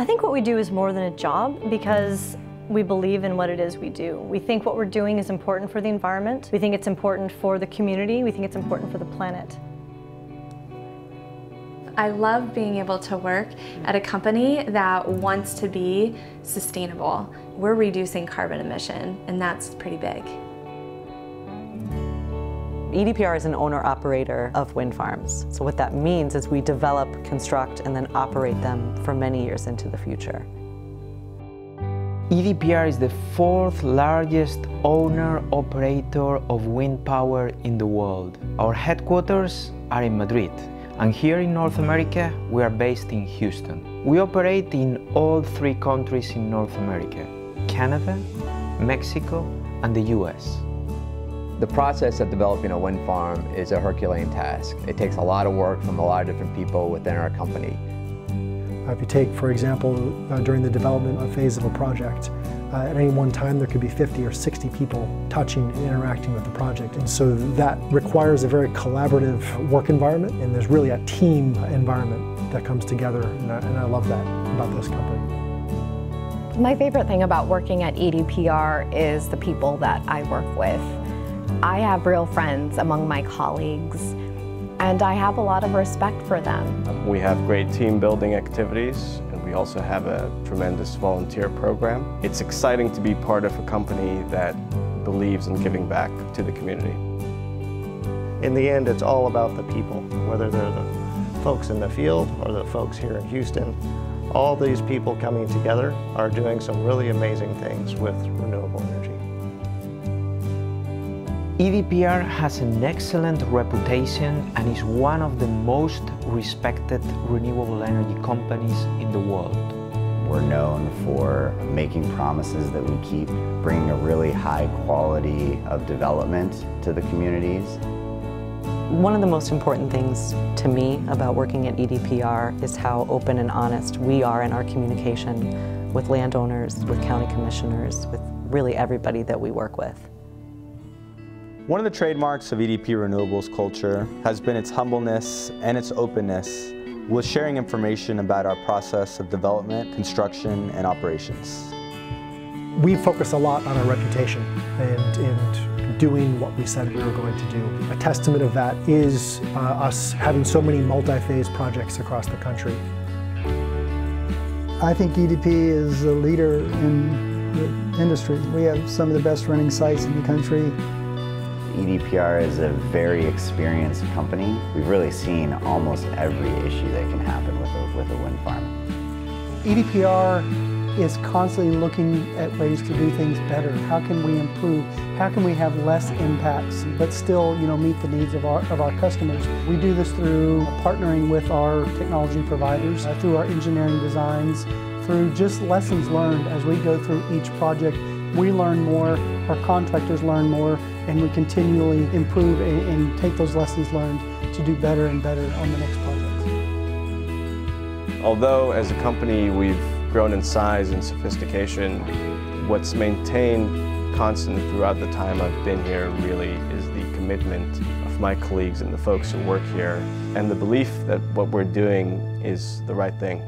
I think what we do is more than a job because we believe in what it is we do. We think what we're doing is important for the environment. We think it's important for the community. We think it's important for the planet. I love being able to work at a company that wants to be sustainable. We're reducing carbon emission, and that's pretty big. EDPR is an owner-operator of wind farms. So what that means is we develop, construct, and then operate them for many years into the future. EDPR is the fourth largest owner-operator of wind power in the world. Our headquarters are in Madrid, and here in North America, we are based in Houston. We operate in all three countries in North America, Canada, Mexico, and the US. The process of developing a wind farm is a Herculean task. It takes a lot of work from a lot of different people within our company. If you take, for example, uh, during the development phase of a project, uh, at any one time there could be 50 or 60 people touching and interacting with the project. And so that requires a very collaborative work environment and there's really a team environment that comes together and I, and I love that about this company. My favorite thing about working at EDPR is the people that I work with. I have real friends among my colleagues, and I have a lot of respect for them. We have great team building activities, and we also have a tremendous volunteer program. It's exciting to be part of a company that believes in giving back to the community. In the end, it's all about the people, whether they're the folks in the field or the folks here in Houston. All these people coming together are doing some really amazing things with renewable energy. EDPR has an excellent reputation and is one of the most respected renewable energy companies in the world. We're known for making promises that we keep, bringing a really high quality of development to the communities. One of the most important things to me about working at EDPR is how open and honest we are in our communication with landowners, with county commissioners, with really everybody that we work with. One of the trademarks of EDP Renewables culture has been its humbleness and its openness with sharing information about our process of development, construction, and operations. We focus a lot on our reputation and, and doing what we said we were going to do. A testament of that is uh, us having so many multi-phase projects across the country. I think EDP is a leader in the industry. We have some of the best running sites in the country. EDPR is a very experienced company. We've really seen almost every issue that can happen with a, with a wind farm. EDPR is constantly looking at ways to do things better. How can we improve? How can we have less impacts but still you know, meet the needs of our, of our customers? We do this through partnering with our technology providers, uh, through our engineering designs, through just lessons learned as we go through each project. We learn more, our contractors learn more, and we continually improve and, and take those lessons learned to do better and better on the next project. Although as a company we've grown in size and sophistication, what's maintained constant throughout the time I've been here really is the commitment of my colleagues and the folks who work here and the belief that what we're doing is the right thing.